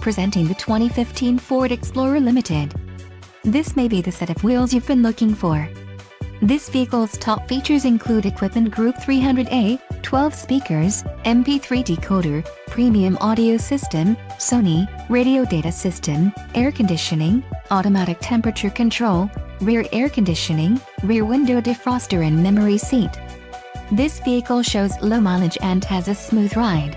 presenting the 2015 Ford Explorer Limited. This may be the set of wheels you've been looking for. This vehicle's top features include Equipment Group 300A, 12 speakers, MP3 decoder, premium audio system, Sony, radio data system, air conditioning, automatic temperature control, rear air conditioning, rear window defroster and memory seat. This vehicle shows low mileage and has a smooth ride.